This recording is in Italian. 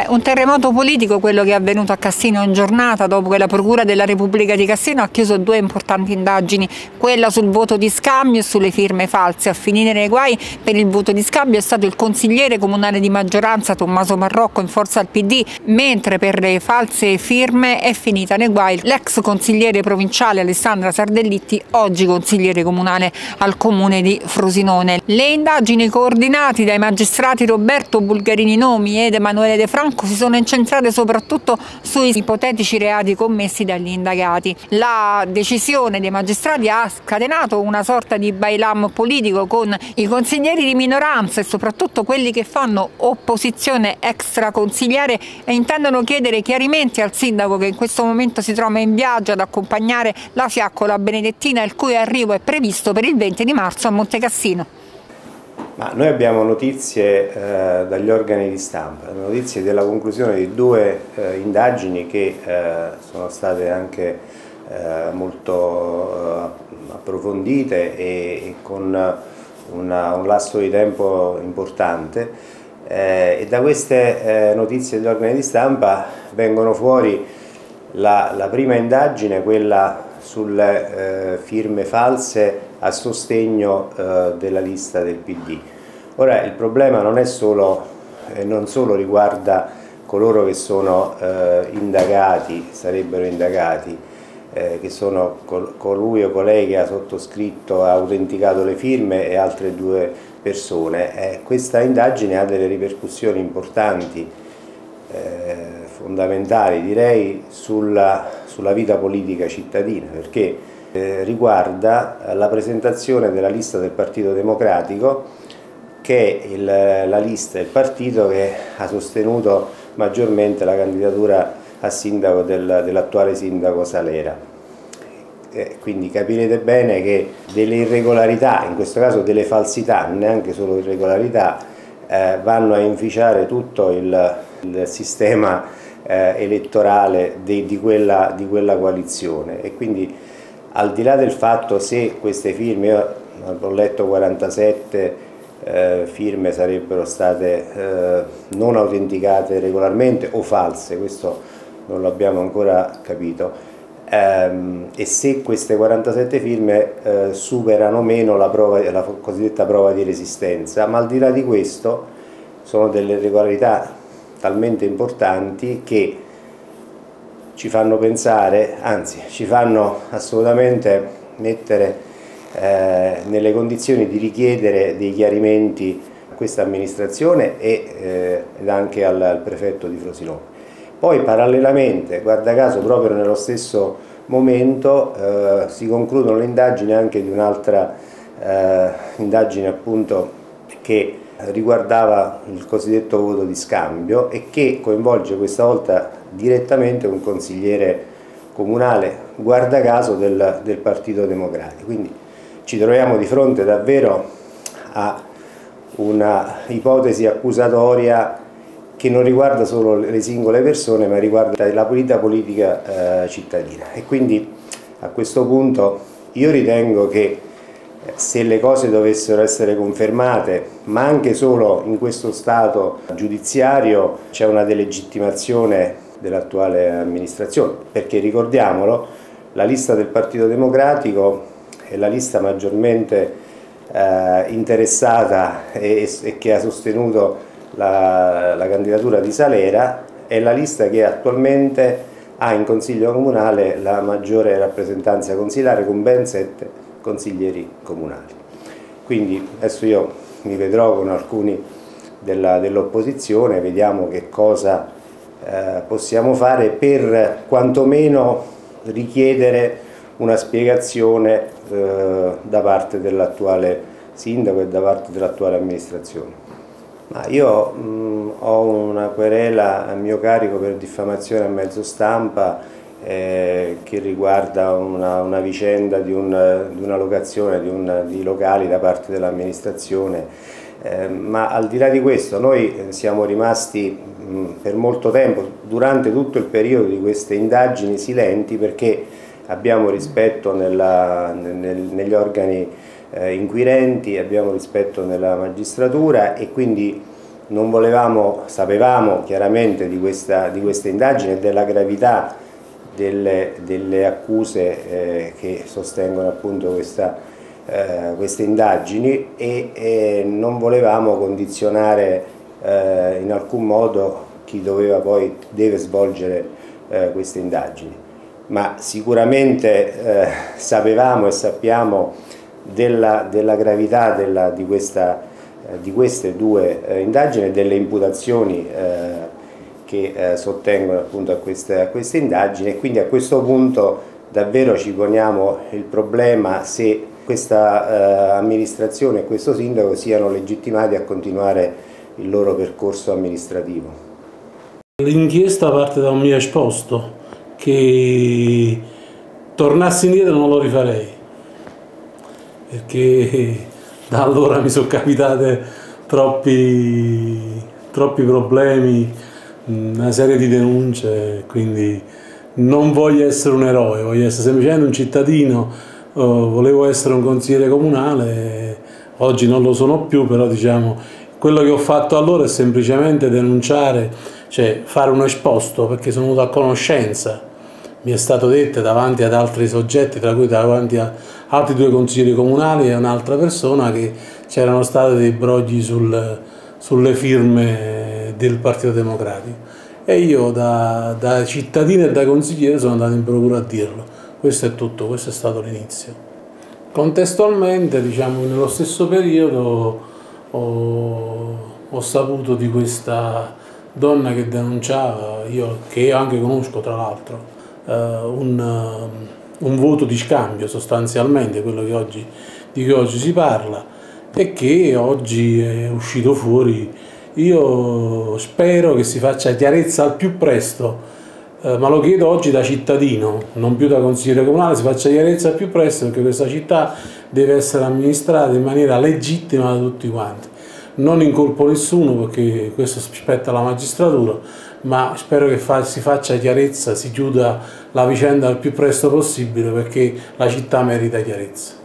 Beh, un terremoto politico quello che è avvenuto a Cassino in giornata dopo che la Procura della Repubblica di Cassino ha chiuso due importanti indagini, quella sul voto di scambio e sulle firme false. A finire nei guai per il voto di scambio è stato il consigliere comunale di maggioranza Tommaso Marrocco in forza al PD, mentre per le false firme è finita nei guai l'ex consigliere provinciale Alessandra Sardellitti, oggi consigliere comunale al comune di Frosinone. Le indagini coordinate dai magistrati Roberto Bulgarini Nomi ed Emanuele De Franco Franco si sono incentrate soprattutto sui ipotetici reati commessi dagli indagati. La decisione dei magistrati ha scatenato una sorta di bailam politico con i consiglieri di minoranza e soprattutto quelli che fanno opposizione extraconsigliare e intendono chiedere chiarimenti al sindaco che in questo momento si trova in viaggio ad accompagnare la Fiaccola Benedettina il cui arrivo è previsto per il 20 di marzo a Monte Cassino. Ma noi abbiamo notizie eh, dagli organi di stampa, notizie della conclusione di due eh, indagini che eh, sono state anche eh, molto eh, approfondite e, e con una, un lasso di tempo importante. Eh, e da queste notizie degli organi di stampa vengono fuori la, la prima indagine, quella sulle firme false a sostegno eh, della lista del PD. Ora il problema non è solo, eh, non solo riguarda coloro che sono eh, indagati, sarebbero indagati, eh, che sono col colui o colei che ha sottoscritto, ha autenticato le firme e altre due persone. Eh, questa indagine ha delle ripercussioni importanti, eh, fondamentali direi, sulla, sulla vita politica cittadina, perché eh, riguarda la presentazione della lista del Partito Democratico che è il, la lista, il partito che ha sostenuto maggiormente la candidatura a sindaco del, dell'attuale sindaco Salera. Eh, quindi capirete bene che delle irregolarità, in questo caso delle falsità, neanche solo irregolarità, eh, vanno a inficiare tutto il, il sistema eh, elettorale di, di, quella, di quella coalizione. E quindi al di là del fatto se queste firme, io ho letto 47 eh, firme sarebbero state eh, non autenticate regolarmente o false, questo non l'abbiamo ancora capito, ehm, e se queste 47 firme eh, superano meno la, prova, la cosiddetta prova di resistenza, ma al di là di questo sono delle regolarità talmente importanti che ci fanno pensare, anzi ci fanno assolutamente mettere eh, nelle condizioni di richiedere dei chiarimenti a questa amministrazione e, eh, ed anche al, al, prefetto di Frosinone. Poi parallelamente, guarda caso proprio nello stesso momento, eh, si concludono le indagini anche di un'altra eh, indagine appunto che riguardava il cosiddetto voto di scambio e che coinvolge questa volta direttamente un consigliere comunale, guarda caso, del, del Partito Democratico. Quindi ci troviamo di fronte davvero a una ipotesi accusatoria che non riguarda solo le singole persone ma riguarda la politica politica eh, cittadina e quindi a questo punto io ritengo che se le cose dovessero essere confermate, ma anche solo in questo stato giudiziario c'è una delegittimazione dell'attuale amministrazione, perché ricordiamolo, la lista del Partito Democratico è la lista maggiormente eh, interessata e, e, che ha sostenuto la, la candidatura di Salera, è la lista che attualmente ha in Consiglio Comunale la maggiore rappresentanza consilare con ben sette consiglieri comunali. Quindi adesso io mi vedrò con alcuni dell'opposizione, dell vediamo che cosa eh, possiamo fare per quantomeno richiedere una spiegazione eh, da parte dell'attuale sindaco e da parte dell'attuale amministrazione. Ma io mh, ho una querela a mio carico per diffamazione a mezzo stampa eh, che riguarda una, una vicenda di, un, di, una locazione di, un, di locali da parte dell'amministrazione, eh, ma al di là di questo noi siamo rimasti mh, per molto tempo, durante tutto il periodo di queste indagini, silenti perché abbiamo rispetto nella, nel, negli organi eh, inquirenti, abbiamo rispetto nella magistratura e quindi non volevamo, sapevamo chiaramente di questa, di questa indagine e della gravità delle, delle accuse eh, che sostengono appunto questa, eh, queste indagini e, e, non volevamo condizionare eh, in alcun modo chi doveva poi deve svolgere eh, queste indagini. Ma sicuramente eh, sapevamo e sappiamo della, della gravità della, di, questa, di, queste due indagini e delle imputazioni che eh, sottengono appunto a queste, a queste indagini e quindi a questo punto davvero ci poniamo il problema se questa eh, amministrazione e questo sindaco siano legittimati a continuare il loro percorso amministrativo. L'inchiesta parte da un mio esposto che tornassi indietro non lo rifarei perché da allora mi sono capitate troppi, troppi problemi una serie di denunce, quindi non voglio essere un eroe, voglio essere semplicemente un cittadino, oh, volevo essere un consigliere comunale, oggi non lo sono più, però diciamo quello che ho fatto allora è semplicemente denunciare, cioè fare uno esposto perché sono venuto a conoscenza, mi è stato detto davanti ad altri soggetti, tra cui davanti a altri due consiglieri comunali e un'altra persona che c'erano stati dei brogli sul, sulle firme del Partito Democratico e io da, da cittadino e da consigliere sono andato in procura a dirlo. Questo è tutto, questo è stato l'inizio. Contestualmente, diciamo, nello stesso periodo ho, ho, saputo di questa donna che denunciava, io, che io anche conosco tra l'altro, uh, un, uh, un, voto di scambio sostanzialmente, quello che oggi, di cui oggi si parla, e che oggi è uscito fuori. Io spero che si faccia chiarezza al più presto, eh, ma lo chiedo oggi da cittadino, non più da consigliere comunale, si faccia chiarezza al più presto perché questa città deve essere amministrata in maniera legittima da tutti quanti. Non incolpo nessuno perché questo spetta alla magistratura, ma spero che fa, si faccia chiarezza, si chiuda la vicenda al più presto possibile perché la città merita chiarezza.